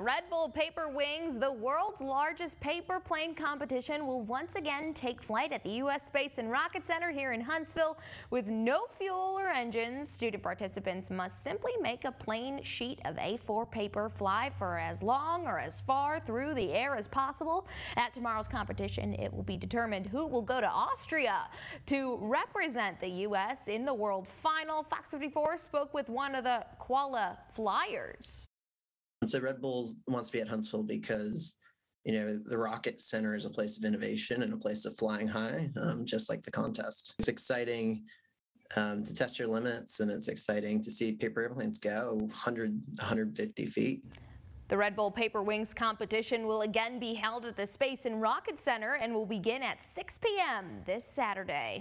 Red Bull Paper Wings, the world's largest paper plane competition, will once again take flight at the U.S. Space and Rocket Center here in Huntsville. With no fuel or engines, student participants must simply make a plain sheet of A4 paper fly for as long or as far through the air as possible. At tomorrow's competition, it will be determined who will go to Austria to represent the U.S. in the world final. Fox 54 spoke with one of the Koala Flyers. So Red Bull wants to be at Huntsville because you know the Rocket Center is a place of innovation and a place of flying high, um, just like the contest. It's exciting um, to test your limits, and it's exciting to see paper airplanes go 100, 150 feet. The Red Bull Paper Wings competition will again be held at the Space and Rocket Center and will begin at 6 p.m. this Saturday.